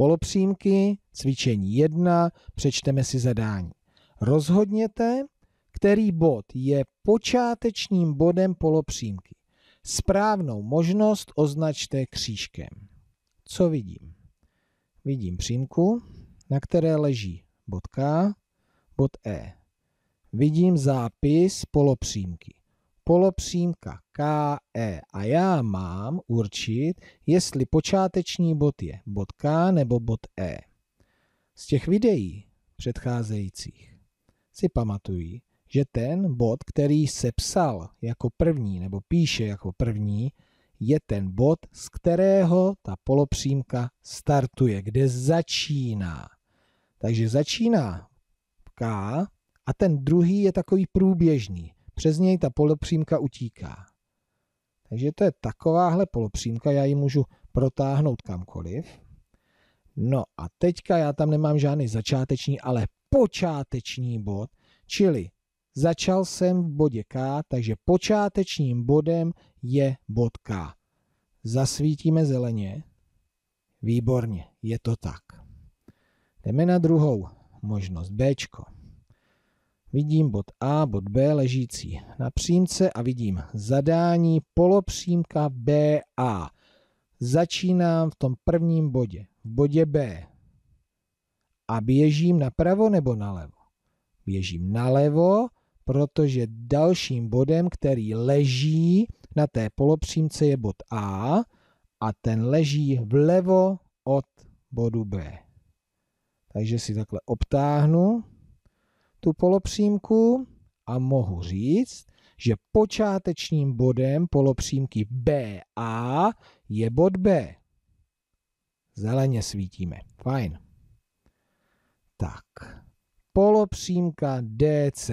polopřímky, cvičení 1, přečteme si zadání. Rozhodněte, který bod je počátečním bodem polopřímky. Správnou možnost označte křížkem. Co vidím? Vidím přímku, na které leží bod K, bod E. Vidím zápis polopřímky. Polopřímka K, E a já mám určit, jestli počáteční bod je bod K nebo bod E. Z těch videí předcházejících si pamatují, že ten bod, který se psal jako první nebo píše jako první, je ten bod, z kterého ta polopřímka startuje, kde začíná. Takže začíná K a ten druhý je takový průběžný. Přes něj ta polopřímka utíká. Takže to je takováhle polopřímka, já ji můžu protáhnout kamkoliv. No a teďka já tam nemám žádný začáteční, ale počáteční bod, čili začal jsem v bodě K, takže počátečním bodem je bod K. Zasvítíme zeleně. Výborně, je to tak. Jdeme na druhou možnost, B. Vidím bod A, bod B ležící na přímce a vidím zadání polopřímka BA. Začínám v tom prvním bodě, v bodě B. A běžím napravo nebo nalevo? Běžím nalevo, protože dalším bodem, který leží na té polopřímce je bod A a ten leží vlevo od bodu B. Takže si takhle obtáhnu tu polopřímku a mohu říct, že počátečním bodem polopřímky BA je bod B. Zeleně svítíme. Fajn. Tak. Polopřímka DC.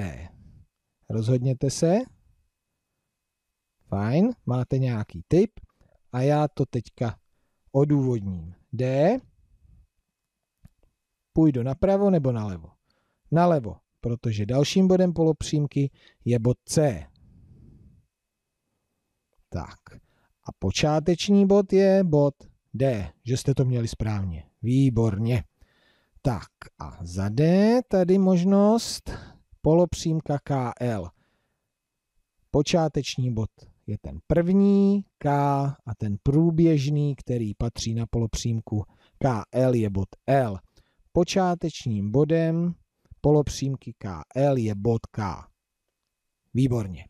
Rozhodněte se. Fajn, máte nějaký tip a já to teďka odůvodním. D. Půjdu napravo nebo nalevo? Nalevo, protože dalším bodem polopřímky je bod C. Tak. A počáteční bod je bod D, že jste to měli správně. Výborně. Tak a za D tady možnost polopřímka KL. Počáteční bod je ten první, K a ten průběžný, který patří na polopřímku KL je bod L. Počátečním bodem polopřímky KL je bod K. Výborně.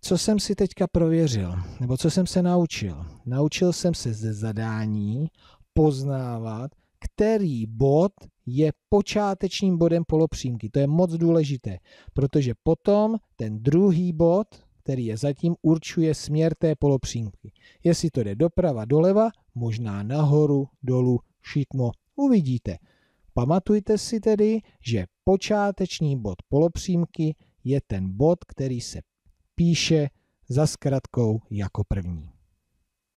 Co jsem si teďka prověřil, nebo co jsem se naučil? Naučil jsem se ze zadání poznávat, který bod je počátečním bodem polopřímky. To je moc důležité, protože potom ten druhý bod, který je zatím, určuje směr té polopřímky. Jestli to jde doprava, doleva, možná nahoru, dolu, šikmo, uvidíte. Pamatujte si tedy, že počáteční bod polopřímky je ten bod, který se píše za zkratkou jako první.